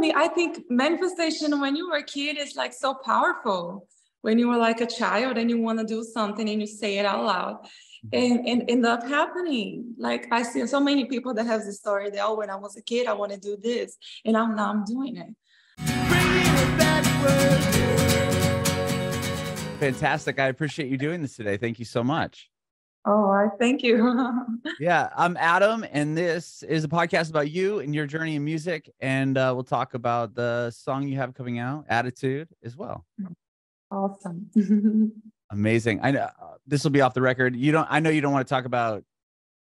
definitely. I think manifestation when you were a kid is like so powerful. When you were like a child and you want to do something and you say it out loud. Mm-hmm. And, and end up happening. Like I see so many people that have this story that oh, when I was a kid, I want to do this, and I'm now I'm doing it. Fantastic! I appreciate you doing this today. Thank you so much. Oh, I thank you. yeah, I'm Adam, and this is a podcast about you and your journey in music. And uh, we'll talk about the song you have coming out, Attitude, as well. Awesome. Amazing. I know uh, this will be off the record. You don't. I know you don't want to talk about,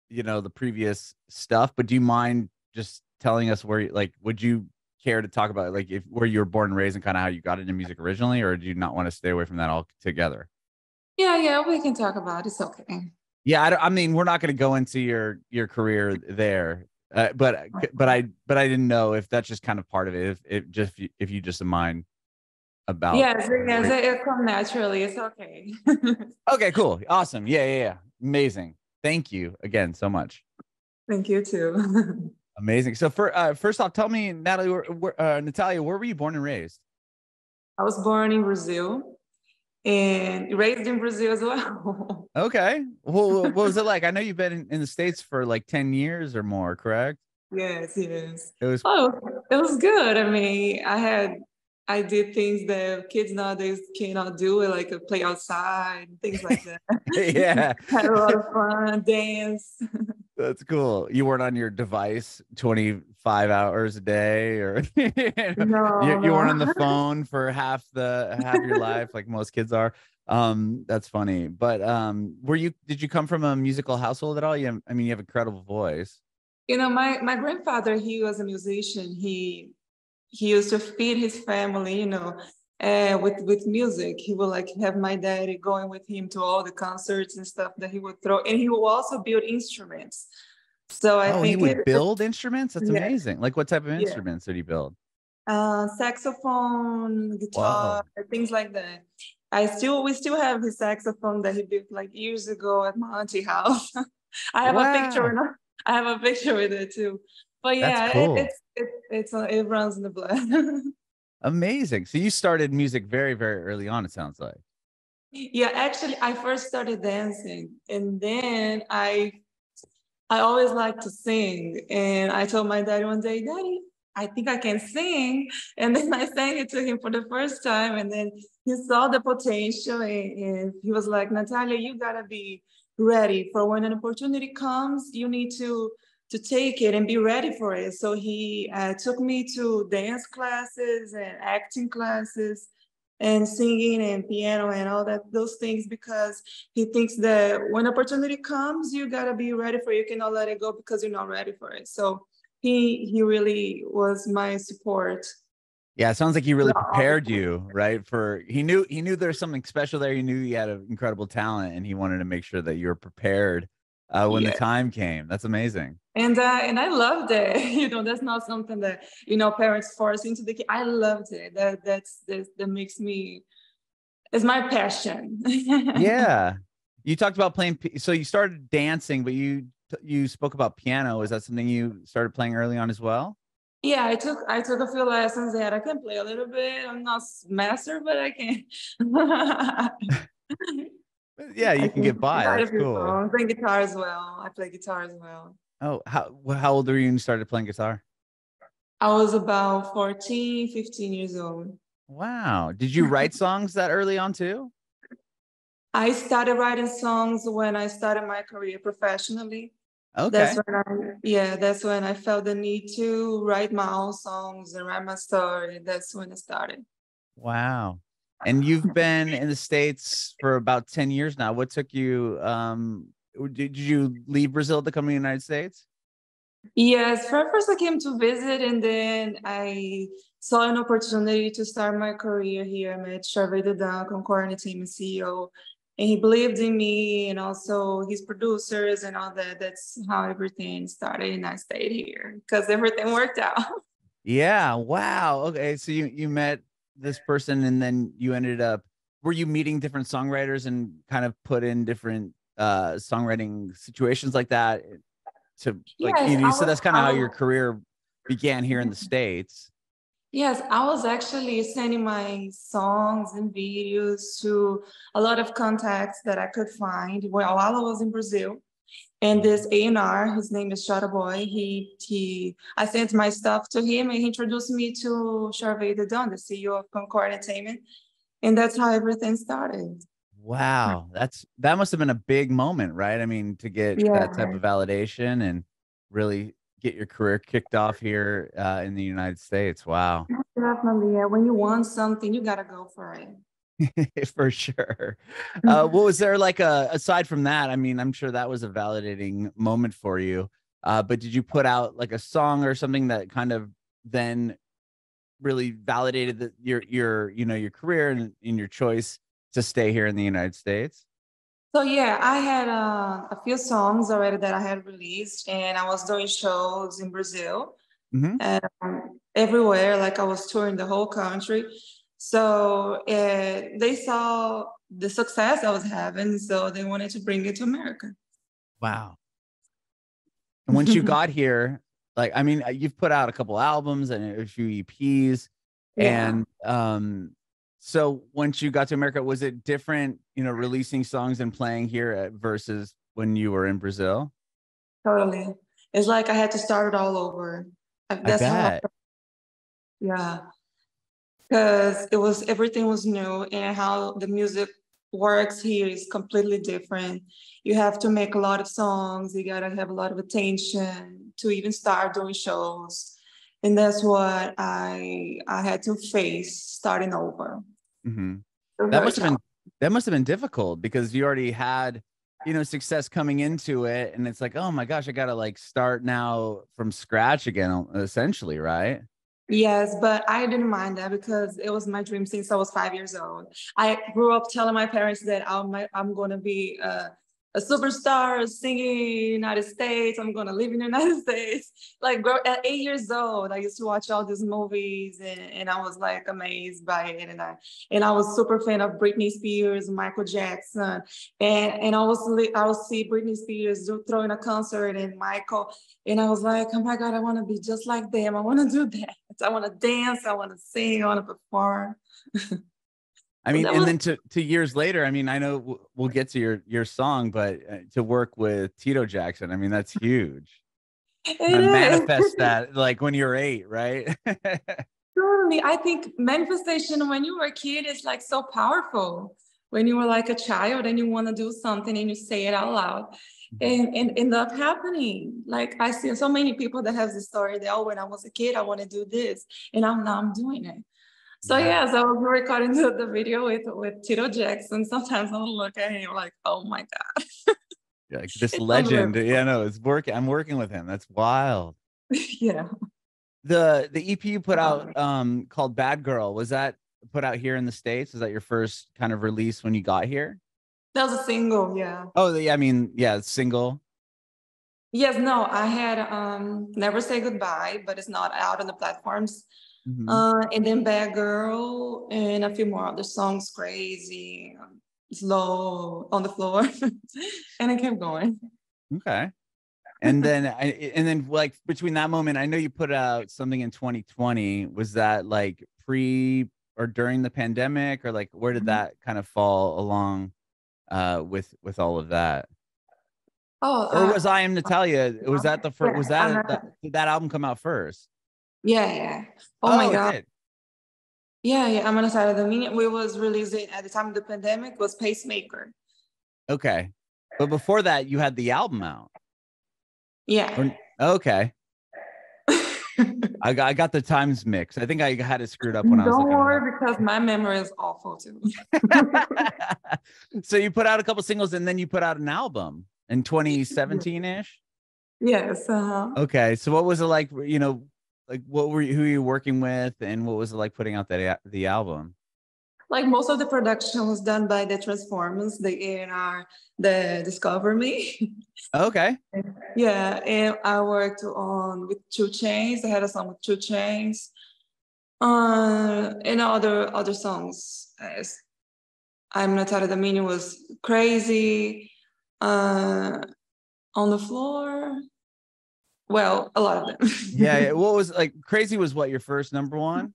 you know, the previous stuff, but do you mind just telling us where, like, would you care to talk about, like, if where you were born and raised and kind of how you got into music originally, or do you not want to stay away from that altogether? Yeah, yeah, we can talk about it. It's okay. Yeah, I, I mean, we're not going to go into your your career there, uh, but but I but I didn't know if that's just kind of part of it. If it just if you just mind about yes, yes, it, it come naturally. It's okay. okay, cool, awesome, yeah, yeah, yeah, amazing. Thank you again so much. Thank you too. amazing. So for uh, first off, tell me, Natalie, where, where, uh, Natalia, where were you born and raised? I was born in Brazil and raised in Brazil as well. okay. Well, what was it like? I know you've been in, in, the States for like 10 years or more, correct? Yes, yes. It was oh, it was good. I mean, I had I did things that kids nowadays cannot do, like uh, play outside, things like that. yeah. had a lot of fun, dance. That's cool. You weren't on your device 25 hours a day or no, you, you weren't on the phone for half the half your life like most kids are. Um, that's funny. But um, were you did you come from a musical household at all? You have, I mean, you have a incredible voice. You know, my my grandfather, he was a musician. He he used to feed his family, you know, uh, with with music. He would like have my daddy going with him to all the concerts and stuff that he would throw, and he would also build instruments. So I oh, think he would it, build instruments. That's yeah. amazing. Like what type of instruments yeah. did he build? Uh, saxophone, guitar, Whoa. things like that. I still we still have his saxophone that he built like years ago at my auntie house. I have wow. a picture. I have a picture with it too. But yeah, cool. it, it's it, it's it runs in the blood. Amazing. So you started music very, very early on, it sounds like. Yeah, actually I first started dancing and then I I always liked to sing. And I told my daddy one day, Daddy, I think I can sing. And then I sang it to him for the first time. And then he saw the potential and, and he was like, Natalia, you gotta be ready for when an opportunity comes, you need to to take it and be ready for it. So he uh, took me to dance classes and acting classes and singing and piano and all that those things because he thinks that when opportunity comes you got to be ready for it. you cannot let it go because you're not ready for it. So he he really was my support. Yeah it sounds like he really prepared you right for he knew he knew there's something special there. He knew you had an incredible talent and he wanted to make sure that you were prepared uh, when yeah. the time came. That's amazing. And uh, and I loved it. you know, that's not something that you know parents force into the kid. I loved it. That that's that, that makes me. It's my passion. yeah, you talked about playing. So you started dancing, but you you spoke about piano. Is that something you started playing early on as well? Yeah, I took I took a few lessons and I can play a little bit. I'm not master, but I can. yeah, you can get by. That's cool. I play guitar as well. I play guitar as well. Oh, how how old were you when you started playing guitar? I was about 14, 15 years old. Wow. Did you write songs that early on too? I started writing songs when I started my career professionally. Okay. That's when I, yeah, that's when I felt the need to write my own songs and write my story. That's when I started. Wow and you've been in the states for about 10 years now. What took you um did you leave brazil to come to the united states? Yes first i came to visit and then i saw an opportunity to start my career here. I met Charvet Dudan, Concordia team and ceo and he believed in me and also his producers and all that. That's how everything started and i stayed here because everything worked out. Yeah wow. Okay so you you met this person and then you ended up were you meeting different songwriters and kind of put in different uh songwriting situations like that? To like yes, you, know, you that's kind of how your career began here in the states. Yes, I was actually sending my songs and videos to a lot of contacts that I could find while I was in Brazil. And this A&R, his name is Shota Boy, he, he, I sent my stuff to him and he introduced me to Charvet Dedon, the CEO of Concord Entertainment. And that's how everything started. Wow. That's, that must have been a big moment, right? I mean, to get yeah. that type of validation and really get your career kicked off here uh, in the United States. Wow. Definitely. Yeah. When you want something, you got to go for it. for sure. Uh, what was there like a aside from that? I mean, I'm sure that was a validating moment for you. Uh, but did you put out like a song or something that kind of then really validated that your your you know your career and in your choice to stay here in the United States? So yeah, I had uh, a few songs already that I had released, and I was doing shows in Brazil, mm-hmm. and um, everywhere. Like I was touring the whole country. So uh, they saw the success I was having, so they wanted to bring it to America. Wow. And once you got here, like I mean, uh, you've put out a couple albums and a few EPs, yeah. and um, so once you got to America, was it different, you know, releasing songs and playing here at, versus when you were in Brazil? Totally. It's like I had to start it all over. That's I bet. How, yeah because it was everything was new and how the music works here is completely different. You have to make a lot of songs, you gotta have a lot of attention to even start doing shows. And that's what I I had to face starting over. Mm-hmm. That must have been that must have been difficult because you already had you know success coming into it and it's like oh my gosh i gotta like start now from scratch again essentially right Yes, but I didn't mind that because it was my dream since I was five years old. I grew up telling my parents that I'm, I'm going to be a a superstar singing United States. I'm gonna live in the United States. Like at eight years old, I used to watch all these movies and, and I was like amazed by it. And I and I was super fan of Britney Spears, Michael Jackson, and and I was I would see Britney Spears throwing a concert and Michael, and I was like, oh my God, I want to be just like them. I want to do that. I want to dance. I want to sing. I want to perform. I mean, and then to, to years later, I mean, I know we'll get to your your song, but uh, to work with Tito Jackson, I mean, that's huge. Manifest that like when you're eight, right? totally. I think manifestation when you were a kid is like so powerful. When you were like a child and you want to do something and you say it out loud. Mm-hmm. And, and end up happening. Like I see so many people that have this story that oh, when I was a kid, I want to do this, and I'm now I'm doing it. So yeah, so I was recording the, the video with with Tito Jackson. Sometimes I'll look at him like, oh my god. yeah, like this legend. Yeah, no, it's working. I'm working with him. That's wild. yeah. The the EP you put out um called Bad Girl, was that put out here in the States? Is that your first kind of release when you got here? That was a single, yeah. Oh, yeah, I mean, yeah, single. Yes, no, I had um Never Say Goodbye, but it's not out on the platforms. Mm-hmm. Uh, and then Bad Girl and a few more other songs, Crazy, um, Slow, On the Floor. and it kept going. Okay. And then I and then like between that moment, I know you put out something in 2020. Was that like pre or during the pandemic or like where did mm-hmm. that kind of fall along uh with with all of that? Oh, or uh, was I am Natalia? Was that the first? Was that, that did that album come out first? Yeah, yeah. Oh, oh my god. Yeah, yeah. I'm gonna say the minute we was releasing at the time of the pandemic was Pacemaker. Okay. But before that, you had the album out. Yeah. Or, okay. I got I got the times mix. I think I had it screwed up when Don't I was. Don't worry, because my memory is awful too. so you put out a couple singles and then you put out an album in 2017 ish. Yes. Uh-huh. Okay. So what was it like? You know, like what were you who are you working with and what was it like putting out that the album? Like most of the production was done by the transformers the A&R the discover me. Okay. Yeah and i worked on with 2 Chainz. I had a song with 2 Chainz uh, and other other songs. As i'm not out of the meaning was crazy uh on the floor Well, a lot of them. yeah, yeah. What was like crazy was what your first number one?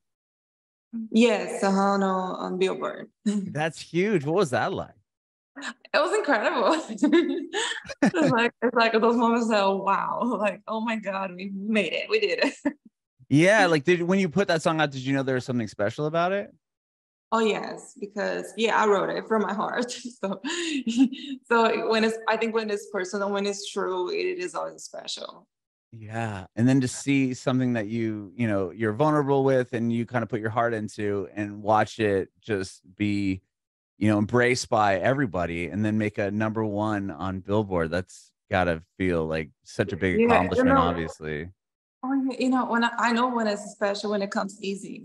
Yes, uh-huh, no, on Billboard. That's huge. What was that like? It was incredible. it's like it's like those moments that wow, like oh my god, we made it, we did it. yeah, like did when you put that song out, did you know there was something special about it? Oh yes, because yeah, I wrote it from my heart. So, so when it's, I think when it's personal, when it's true, it is always special. Yeah, and then to see something that you, you know, you're vulnerable with, and you kind of put your heart into, and watch it just be, you know, embraced by everybody, and then make a number one on Billboard. That's gotta feel like such a big yeah, accomplishment, you know, obviously. Oh, you know, when I, I know when it's special when it comes easy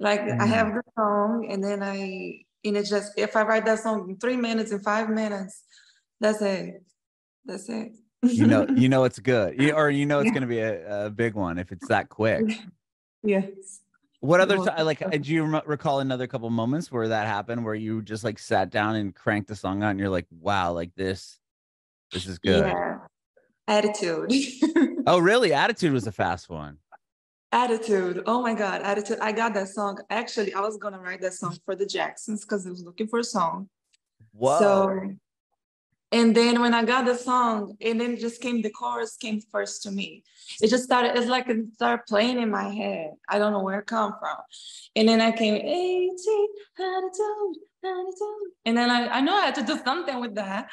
like mm. I have mm. the song, and then I, and it just if I write that song in three minutes, in five minutes, that's it. That's it. You know, you know it's good, you, or you know it's yeah. going to be a, a, big one if it's that quick. yes. What other time? Like, do you recall another couple moments where that happened, where you just like sat down and cranked the song out, and you're like, "Wow, like this, this is good." Yeah. Attitude. oh, really? Attitude was a fast one. Attitude. Oh my God, Attitude. I got that song. Actually, I was gonna write that song for the Jacksons because I was looking for a song. Wow. So, and then when I got the song, and then just came the chorus came first to me. It just started. It's like it started playing in my head. I don't know where it come from. And then I came 18 attitude, attitude, and then I I know I had to do something with that.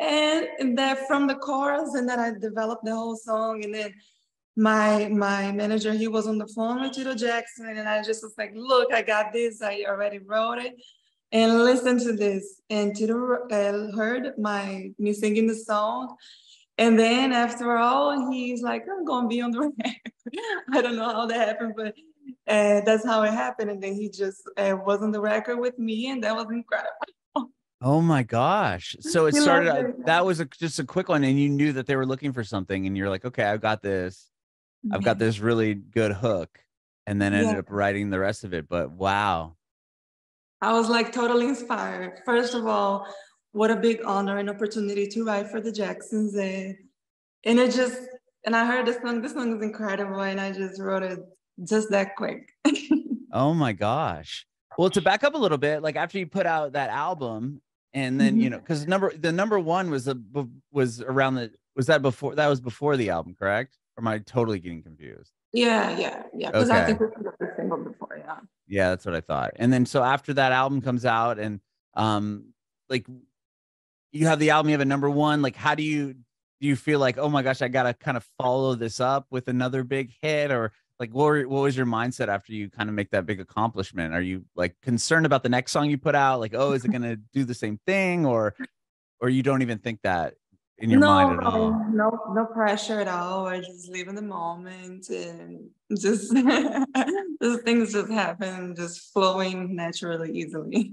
And, and that from the chorus, and then I developed the whole song, and then my my manager he was on the phone with Tito Jackson and I just was like look I got this I already wrote it and listen to this and Tito uh, heard my me singing the song and then after all he's like I'm gonna be on the record I don't know how that happened but uh, that's how it happened and then he just uh, was on the record with me and that was incredible Oh my gosh. So it started that was a, just a quick one and you knew that they were looking for something and you're like, okay, I've got this. I've got this really good hook and then ended yeah. up writing the rest of it. But wow. I was like totally inspired. First of all, what a big honor and opportunity to write for the Jacksons. And, and it just, and I heard this song, this song is incredible. And I just wrote it just that quick. oh my gosh. Well, to back up a little bit, like after you put out that album and then, mm-hmm. you know, cause number, the number one was a, was around the, was that before, that was before the album, correct? Or am I totally getting confused? Yeah, yeah, yeah. Because okay. I think we got the single before, yeah. Yeah, that's what I thought. And then so after that album comes out, and um, like you have the album, you have a number one. Like, how do you do? You feel like, oh my gosh, I gotta kind of follow this up with another big hit, or like what, were, what was your mindset after you kind of make that big accomplishment? Are you like concerned about the next song you put out? Like, oh, is it gonna do the same thing, or or you don't even think that in your no, mind at all? No, no pressure at all. I just live in the moment and just just things just happen, just flowing naturally, easily.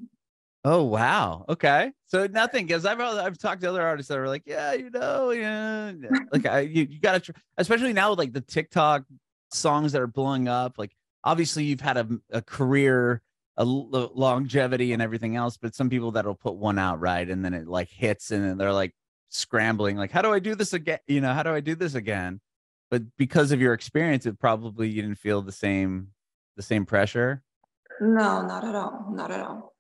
Oh wow. Okay. So nothing because I've I've talked to other artists that are like, yeah, you know, yeah, like I you, you gotta tr- especially now with like the TikTok songs that are blowing up. Like obviously you've had a, a career, a l- longevity and everything else, but some people that'll put one out right and then it like hits and then they're like, scrambling like how do i do this again you know how do i do this again? But because of your experience it probably you didn't feel the same the same pressure? No not at all not at all.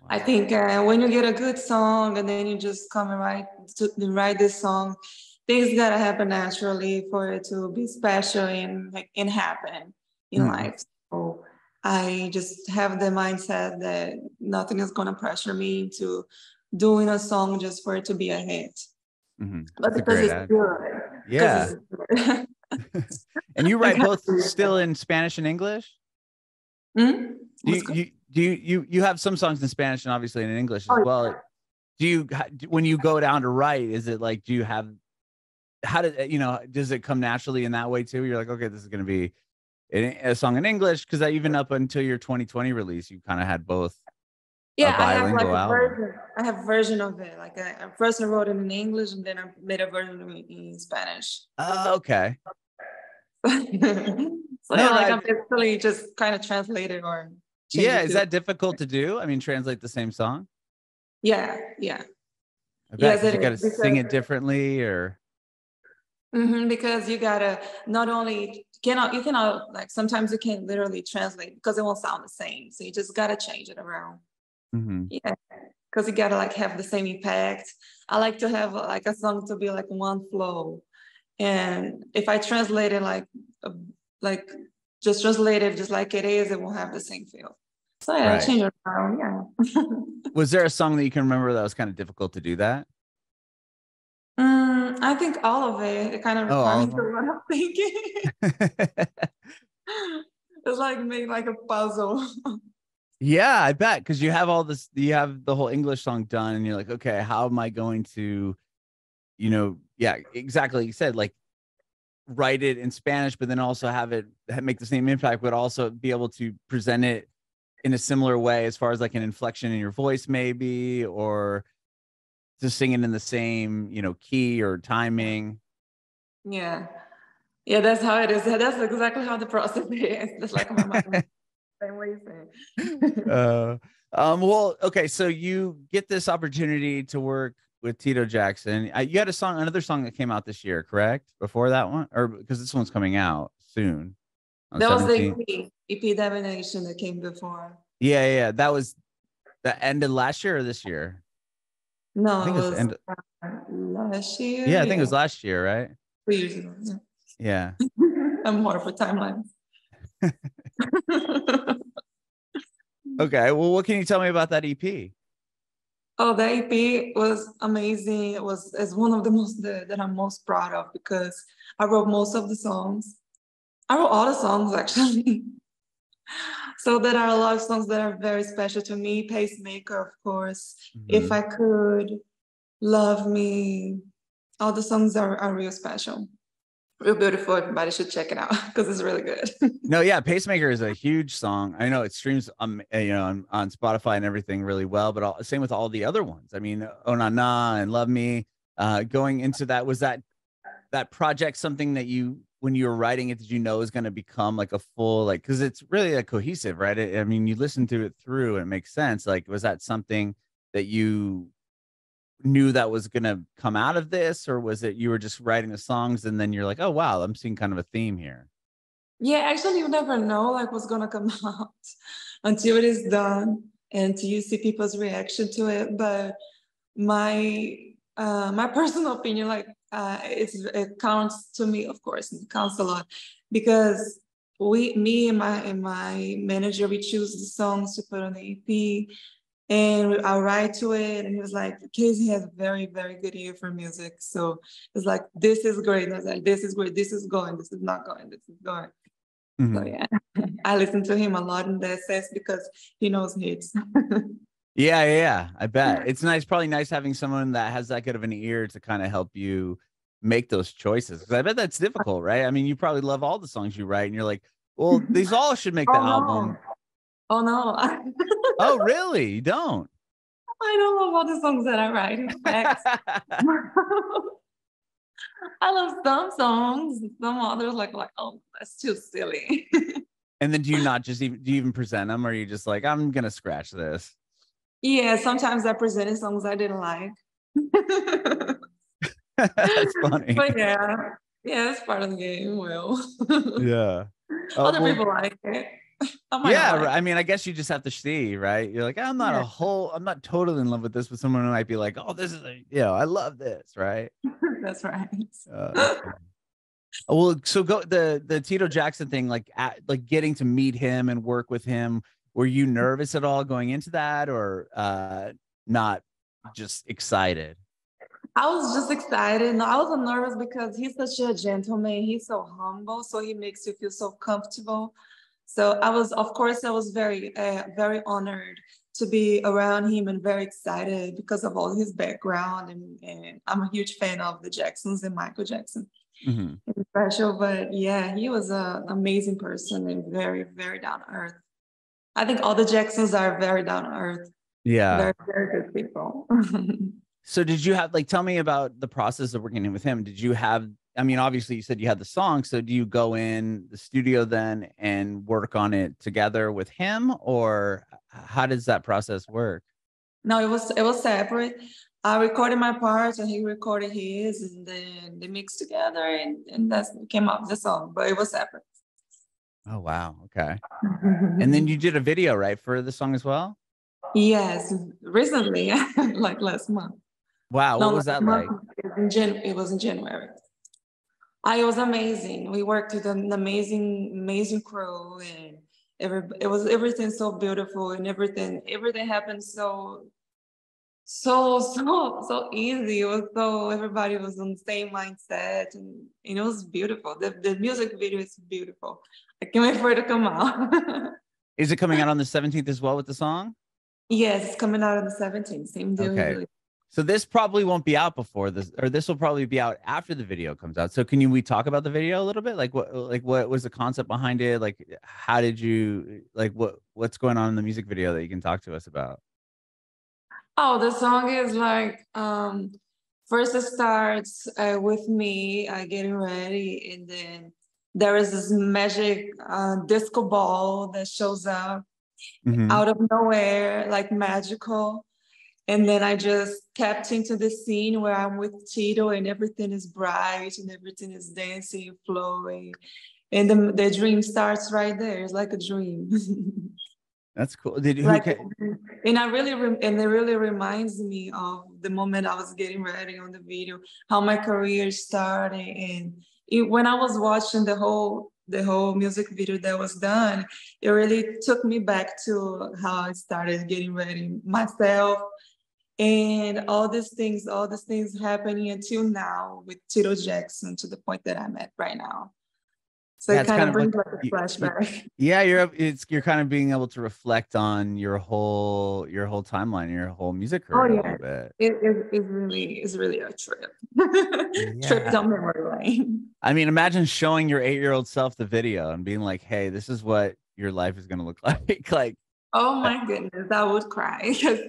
Wow. i think uh, when you get a good song and then you just come and write to write this song things gotta happen naturally for it to be special and like and happen in mm. life. So i just have the mindset that nothing is gonna pressure me into doing a song just for it to be a hit Mm-hmm. But because it's good. Yeah. It's and you write both still in Spanish and English? Mm-hmm. Do you, you, do you, you, you have some songs in Spanish and obviously in English as oh, well. Yeah. Do you, when you go down to write, is it like, do you have, how did, you know, does it come naturally in that way too? You're like, okay, this is going to be a song in English. Cause even up until your 2020 release, you kind of had both yeah, I have like a version. I have a version of it. Like I, I first I wrote it in English and then I made a version of it in Spanish. Oh, okay. so no, like I, am basically just kind of translated or yeah. Is that difficult to do? I mean, translate the same song. Yeah, yeah. Yes, you got to sing it differently, or Mm-hmm, because you gotta not only cannot you cannot like sometimes you can't literally translate because it won't sound the same. So you just gotta change it around. Mm-hmm. Yeah, because you gotta like have the same impact. I like to have like a song to be like one flow, and if I translate it like like just translate it just like it is, it won't have the same feel. So yeah, right. change it around. Yeah. was there a song that you can remember that was kind of difficult to do that? Mm, I think all of it. It kind of oh, reminds me of what I'm thinking. it's like made like a puzzle. Yeah, I bet because you have all this. You have the whole English song done, and you're like, okay, how am I going to, you know, yeah, exactly. Like you said like write it in Spanish, but then also have it make the same impact, but also be able to present it in a similar way as far as like an inflection in your voice, maybe, or just singing in the same, you know, key or timing. Yeah. Yeah, that's how it is. That's exactly how the process is. Just like oh my mind. Same way uh, um, well, okay, so you get this opportunity to work with Tito Jackson. Uh, you had a song, another song that came out this year, correct? Before that one, or because this one's coming out soon. That 17th. was the EP, EP Divination that came before. Yeah, yeah, that was the end of last year or this year. No, I think it was, it was last year. Yeah, I think it was last year, right? Two years ago. Yeah. I'm more for timelines. okay. Well, what can you tell me about that EP? Oh, the EP was amazing. It was it's one of the most the, that I'm most proud of because I wrote most of the songs. I wrote all the songs actually. so there are a lot of songs that are very special to me. Pacemaker, of course. Mm-hmm. If I could, Love Me. All the songs are, are real special. Real beautiful. Everybody should check it out because it's really good. no, yeah, Pacemaker is a huge song. I know it streams um, you know on, on Spotify and everything really well, but all, same with all the other ones. I mean, Oh Na Na and Love Me. Uh, going into that, was that that project something that you when you were writing it did you know is going to become like a full like because it's really a cohesive right i mean you listen to it through and it makes sense like was that something that you knew that was going to come out of this or was it you were just writing the songs and then you're like oh wow i'm seeing kind of a theme here. Yeah actually you never know like what's going to come out until it is done and until you see people's reaction to it but my uh, my personal opinion like uh, it's, it counts to me, of course, it counts a lot because we, me and my and my manager, we choose the songs to put on the EP, and I write to it, and he was like, Casey has very, very good ear for music, so it's like this is great. And I was like, this is great. This is going. This is not going. This is going. Mm-hmm. So yeah, I listen to him a lot in that sense because he knows hits. Yeah, yeah, I bet it's nice. Probably nice having someone that has that good of an ear to kind of help you make those choices. Because I bet that's difficult, right? I mean, you probably love all the songs you write, and you're like, well, these all should make the oh, album. No. Oh no! Oh really? You don't? I don't love all the songs that I write. In fact, I love some songs. Some others like like oh that's too silly. and then do you not just even do you even present them, or are you just like I'm gonna scratch this? Yeah, sometimes I presented songs I didn't like. That's funny. But yeah, yeah, it's part of the game. Well, yeah. Oh, Other well, people like it. I yeah, like I mean, I guess you just have to see, right? You're like, I'm not yeah. a whole, I'm not totally in love with this, but someone might be like, oh, this is, a, you know, I love this, right? That's right. Uh, well, so go the the Tito Jackson thing, like, at, like getting to meet him and work with him were you nervous at all going into that or uh not just excited i was just excited no i wasn't nervous because he's such a gentleman he's so humble so he makes you feel so comfortable so i was of course i was very uh, very honored to be around him and very excited because of all his background and, and i'm a huge fan of the jacksons and michael jackson mm-hmm. special but yeah he was an amazing person and very very down to earth I think all the Jacksons are very down to earth. Yeah. They're very good people. so did you have like tell me about the process of working with him? Did you have I mean, obviously you said you had the song. So do you go in the studio then and work on it together with him or how does that process work? No, it was it was separate. I recorded my parts and he recorded his, and then they mixed together, and and that came out the song. But it was separate. Oh wow, okay. and then you did a video, right, for the song as well? Yes, recently, like last month. Wow, what no, was that like? It was, in Jan- it was in January. I, it was amazing. We worked with an amazing, amazing crew, and every, it was everything so beautiful, and everything, everything happened so, so, so, so easy. It was so everybody was on the same mindset, and, and it was beautiful. The the music video is beautiful. I can't wait for it to come out. is it coming out on the seventeenth as well with the song? Yes, it's coming out on the seventeenth. Same day. Okay. So this probably won't be out before this, or this will probably be out after the video comes out. So can you we talk about the video a little bit? Like what like what was the concept behind it? Like how did you like what what's going on in the music video that you can talk to us about? Oh, the song is like um first it starts uh, with me uh, getting ready, and then there is this magic uh, disco ball that shows up mm-hmm. out of nowhere, like magical and then I just kept into the scene where I'm with Tito and everything is bright and everything is dancing, and flowing. And the, the dream starts right there. It's like a dream. That's cool. Did you, like, and I really and it really reminds me of the moment I was getting ready on the video, how my career started, and it, when I was watching the whole the whole music video that was done, it really took me back to how I started getting ready myself and all these things, all these things happening until now with Tito Jackson to the point that I'm at right now. So it kind, of brings like, like a flashback. Yeah, you're it's you're kind of being able to reflect on your whole your whole timeline, your whole music oh, career oh, yeah. a bit. It, it, it really is really a trip. yeah. Trip down memory lane. I mean, imagine showing your eight year old self the video and being like, "Hey, this is what your life is going to look like." like, oh my goodness, I would cry because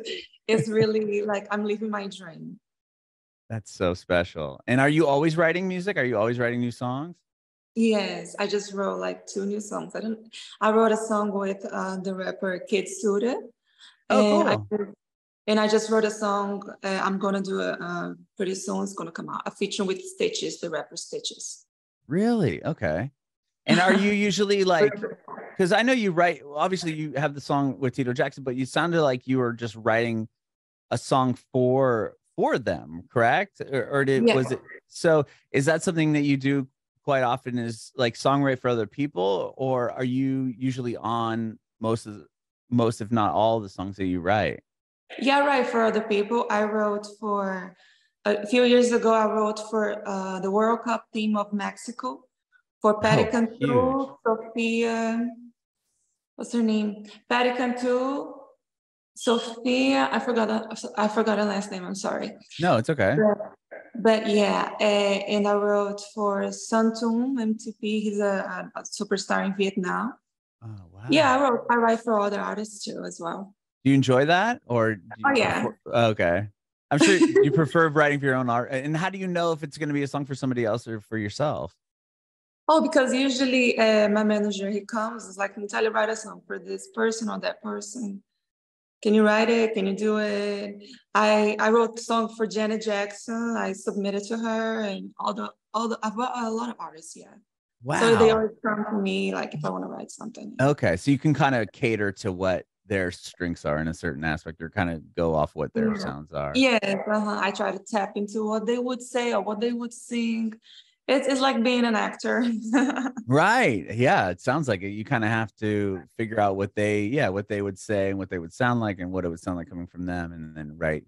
it's really like I'm living my dream. That's so special. And are you always writing music? Are you always writing new songs? Yes, I just wrote like two new songs. I don't. I wrote a song with uh, the rapper Kid Suda. Oh, and cool. I, and I just wrote a song. Uh, I'm gonna do a, uh, pretty soon. It's gonna come out. A feature with Stitches, the rapper Stitches. Really? Okay. And are you usually like, because I know you write, obviously you have the song with Tito Jackson, but you sounded like you were just writing a song for for them, correct? Or, or did yeah. was it so is that something that you do quite often is like songwrite for other people, or are you usually on most of most, if not all, the songs that you write? Yeah, right. For other people, I wrote for a few years ago. I wrote for uh, the World Cup team of Mexico for Patty oh, Cantu, Sophia. What's her name? Paty Cantú, Sophia, I forgot I forgot her last name. I'm sorry. No, it's okay. But, but yeah, uh, and I wrote for Son Tung M-TP. He's a, a, superstar in Vietnam. Oh wow. Yeah, I wrote. I write for other artists too as well. Do you enjoy that, or? oh yeah. Prefer, okay. I'm sure you prefer writing for your own art. And how do you know if it's going to be a song for somebody else or for yourself? Oh, because usually uh, my manager he comes, is like, Natalia, write a song for this person or that person can you write it? Can you do it? I I wrote a song for Janet Jackson. I submitted to her and all the all the I've got a lot of artists, yeah. Wow. So they always come to me like if I want to write something. Okay. So you can kind of cater to what their strengths are in a certain aspect or kind of go off what their yeah. sounds are. Yes. Uh-huh. I try to tap into what they would say or what they would sing it's, it's like being an actor. Right yeah it sounds like it you kind of have to figure out what they yeah what they would say and what they would sound like and what it would sound like coming from them and then write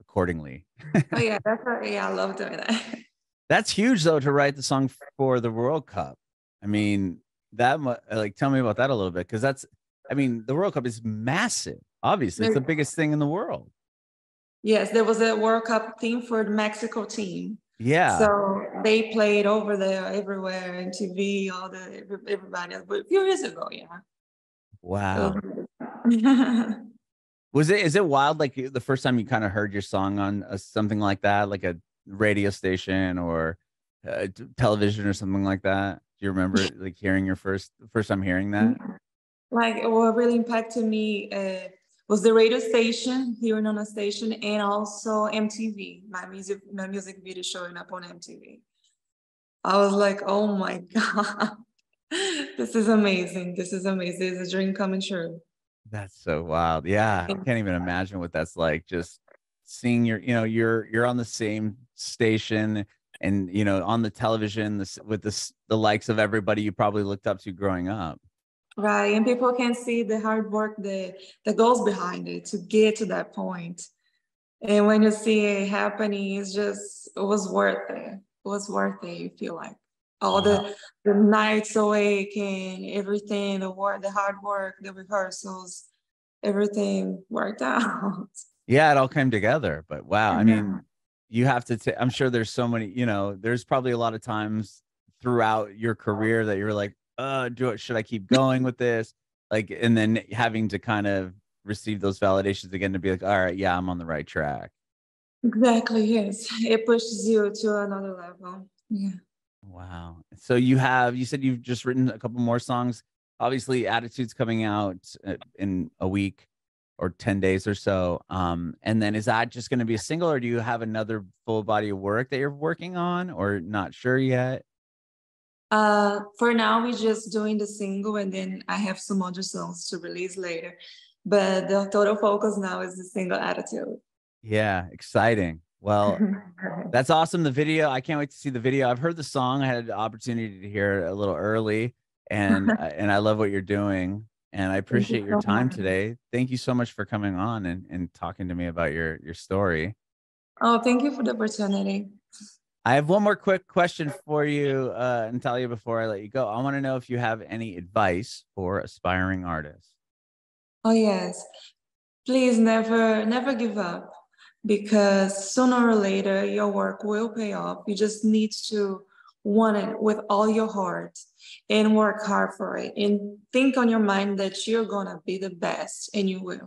accordingly. Oh yeah that's what, yeah i love doing that. That's huge though to write the song for the world cup. I mean that like tell me about that a little bit because that's i mean the world cup is massive obviously it's the biggest thing in the world. Yes there was a world cup theme for the mexico team yeah. So they played over there everywhere and TV, all the everybody else. But a few years ago, yeah. Wow. was it is it wild like the first time you kind of heard your song on a, something like that, like a radio station or uh, television or something like that? Do you remember like hearing your first first time hearing that? Like what really impacted me uh, was the radio station here in a station and also MTV, my music, my music video showing up on MTV. I was like, oh my God, this is amazing. This is amazing. It's a dream coming true. That's so wild. Yeah. I can't even imagine what that's like. Just seeing your, you know, you're you're on the same station and you know on the television this, with this the likes of everybody you probably looked up to growing up right and people can see the hard work that that goes behind it to get to that point. and when you see it happening it's just it was worth it. It was worth it you feel like. All the the nights awake and everything the work the hard work the rehearsals everything worked out. Yeah it all came together but wow i mean you have to i i'm sure there's so many you know there's probably a lot of times throughout your career that you're like uh do it should i keep going with this? Like and then having to kind of receive those validations again to be like all right yeah i'm on the right track. Exactly yes. It pushes you to another level. Yeah. Wow. So you have you said you've just written a couple more songs. Obviously attitudes coming out uh, in a week or 10 days or so. Um, and then is that just going to be a single or do you have another full body of work that you're working on or not sure yet? Uh, for now, we're just doing the single and then I have some other songs to release later. But the total focus now is the single attitude. Yeah, exciting. Well, that's awesome. The video, I can't wait to see the video. I've heard the song. I had the opportunity to hear it a little early and and I love what you're doing and I appreciate you your so time much. today. Thank you so much for coming on and, and talking to me about your your story. Oh, thank you for the opportunity. I have one more quick question for you, uh, Natalia, before I let you go. I want to know if you have any advice for aspiring artists. Oh yes. Please never, never give up because sooner or later your work will pay off. You just need to want it with all your heart and work hard for it and think on your mind that you're gonna be the best and you will.